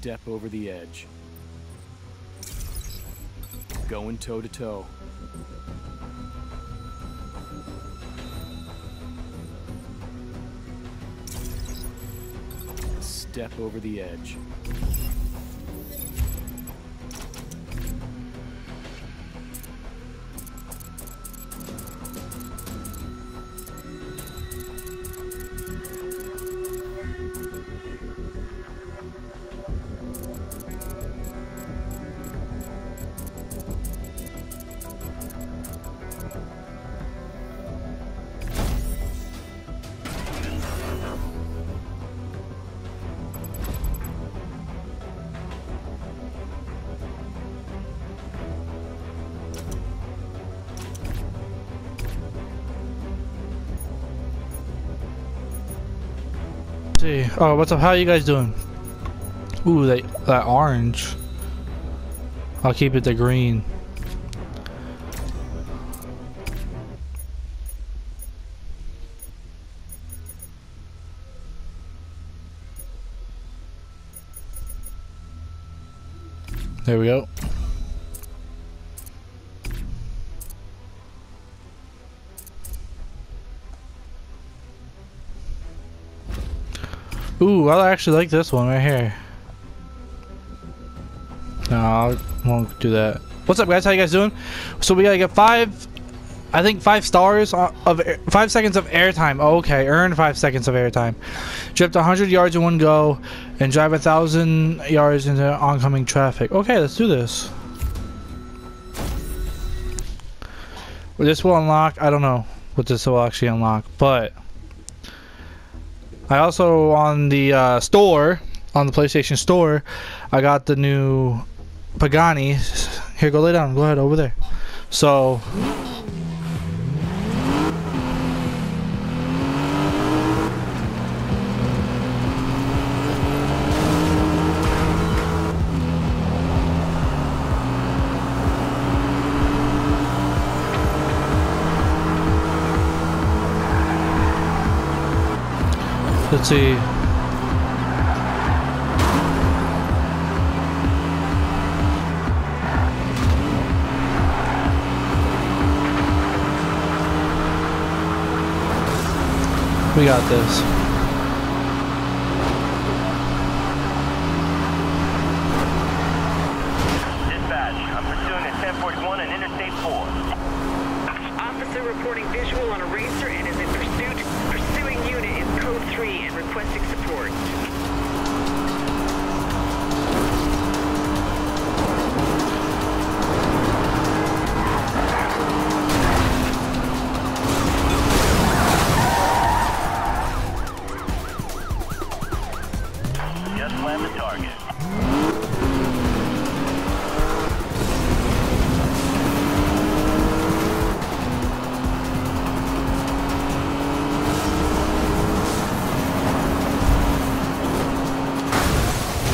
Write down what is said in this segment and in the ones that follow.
step over the edge. Going toe to toe. Step over the edge. See. Oh, what's up? How you guys doing? Ooh, that that orange. I'll keep it the green. There we go. Ooh, I actually like this one right here. No, I won't do that. What's up, guys? How you guys doing? So we gotta get five, I think five stars of five seconds of airtime. Oh, okay, earn five seconds of airtime. Drift 100 yards in one go, and drive a thousand yards into oncoming traffic. Okay, let's do this. This will unlock. I don't know what this will actually unlock, but I also on the uh, store on the PlayStation Store, I got the new Pagani. Here, go lay down. Go ahead over there. So. We got this. Dispatch, I'm pursuing a 1041 and Interstate 4. Officer reporting visual on a racer and is in pursuit. Pursuing unit is code 3 and requesting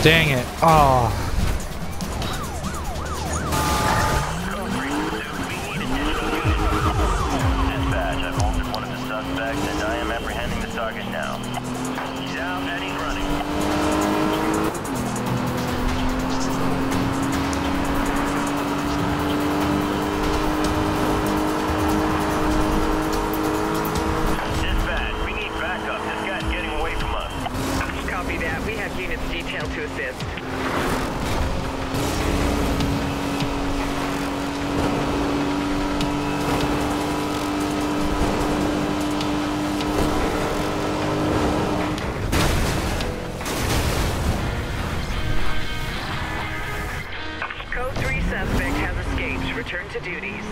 Dang it. Oh. To duties.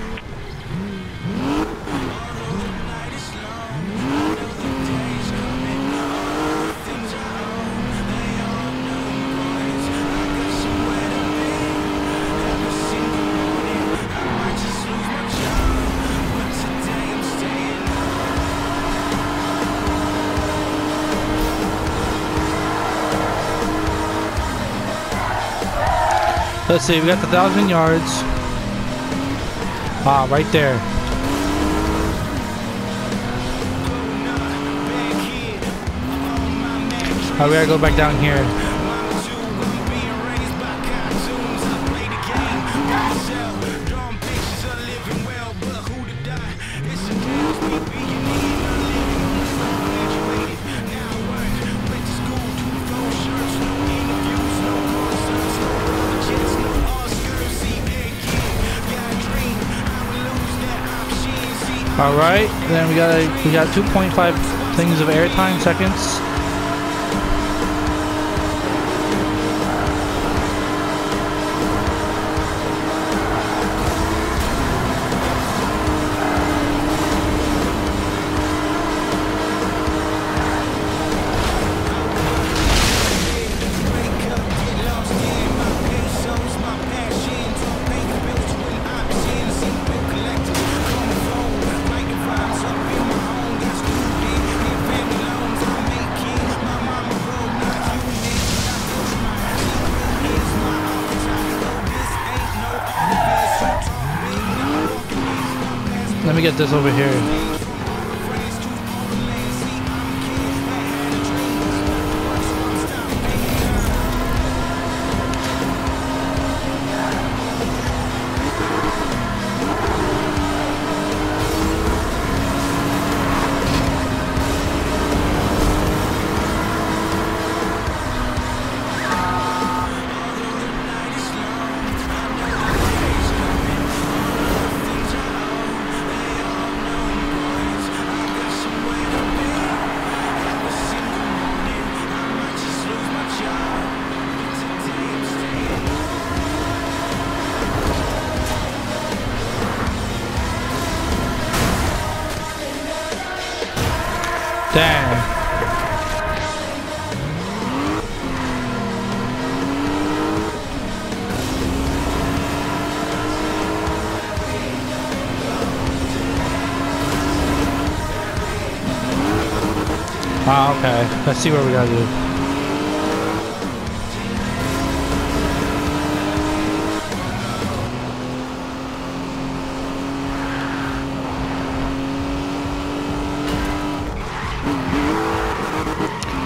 Let's see. We got the thousand yards. Ah, right there. Alright, we gotta go back down here. All right, then we got we got 2.5 things of airtime seconds. Get this over here. Ah, okay. Let's see what we gotta do.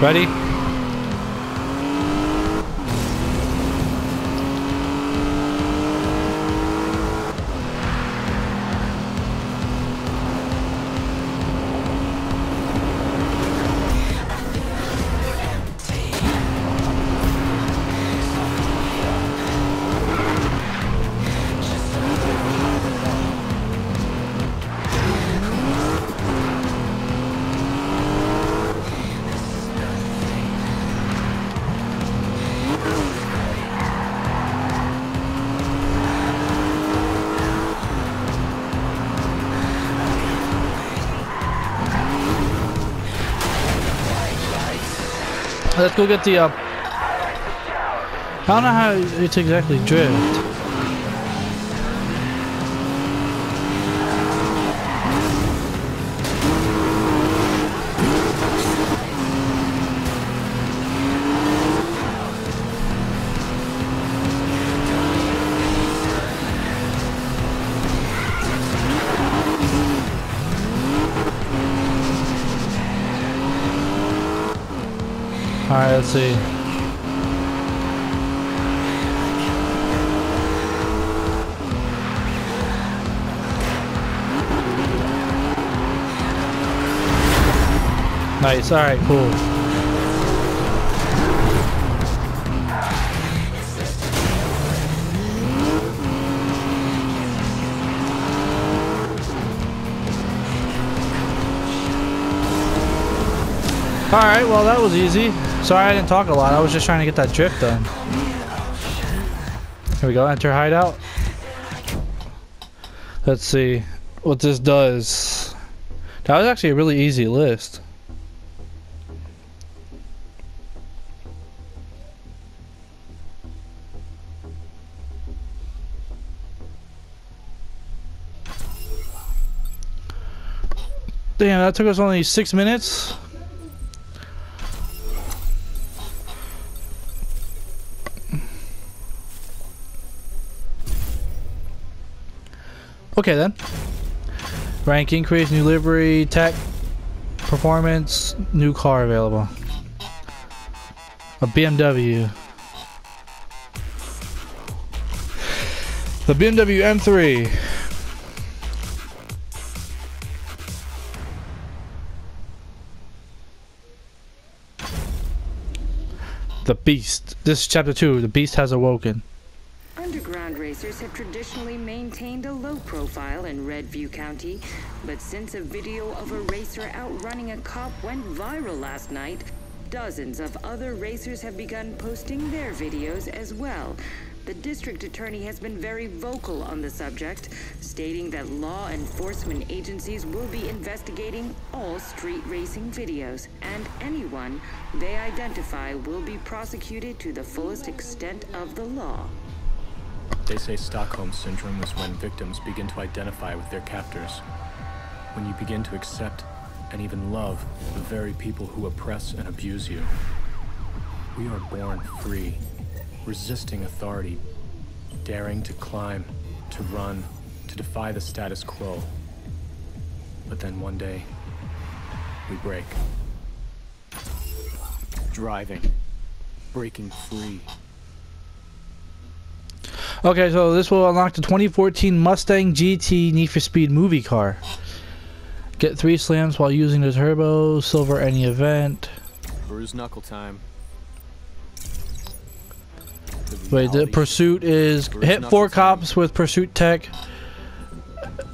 Ready? Let's go get the, uh... I don't know how it's exactly drift. Alright, let's see. Nice, alright, cool. Alright, well that was easy. Sorry I didn't talk a lot, I was just trying to get that drift done. Here we go, enter hideout. Let's see what this does. That was actually a really easy list. Damn, that took us only six minutes. Okay then. Rank increase, new livery, tech, performance, new car available. A BMW. The BMW M3. The Beast. This is chapter 2. The Beast has awoken. Racers have traditionally maintained a low profile in Redview County, but since a video of a racer outrunning a cop went viral last night, dozens of other racers have begun posting their videos as well. The district attorney has been very vocal on the subject, stating that law enforcement agencies will be investigating all street racing videos, and anyone they identify will be prosecuted to the fullest extent of the law. They say Stockholm Syndrome is when victims begin to identify with their captors. When you begin to accept and even love the very people who oppress and abuse you. We are born free, resisting authority, daring to climb, to run, to defy the status quo. But then one day, we break. Driving, breaking free. Okay, so this will unlock the 2014 Mustang GT Need for Speed movie car. Get three slams while using the turbo. Silver any event. Bruise knuckle time. Wait, the pursuit is Bruise hit four time. cops with pursuit tech.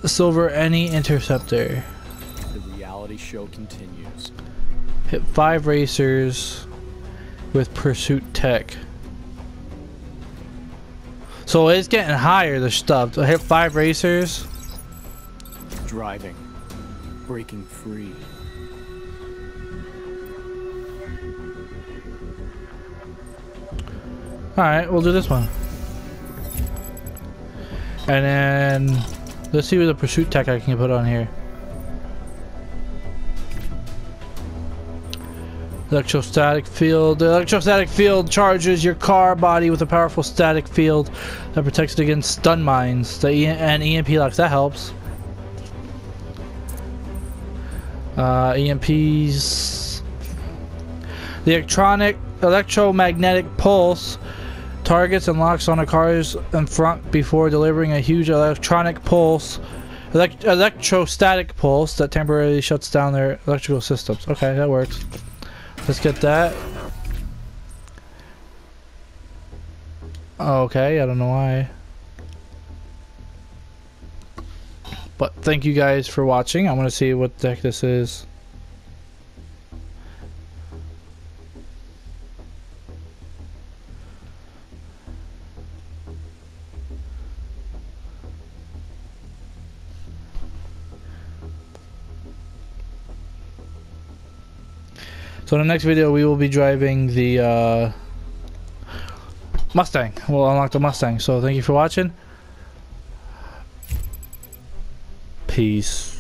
Silver any interceptor. The reality show continues. Hit five racers with pursuit tech. So it's getting higher, the stuff. So I hit five racers. Driving, breaking free. Alright, we'll do this one. And then let's see what the pursuit tech I can put on here. Electrostatic field. The electrostatic field charges your car body with a powerful static field that protects it against stun mines the e and EMP locks. That helps. Uh, EMPs. The electronic electromagnetic pulse targets and locks on a car's in front before delivering a huge electronic pulse, elect- electrostatic pulse that temporarily shuts down their electrical systems. Okay, that works. Let's get that. Okay, I don't know why. But thank you guys for watching. I want to see what heck this is. So in the next video we will be driving the uh, Mustang. We'll unlock the Mustang. So thank you for watching. Peace.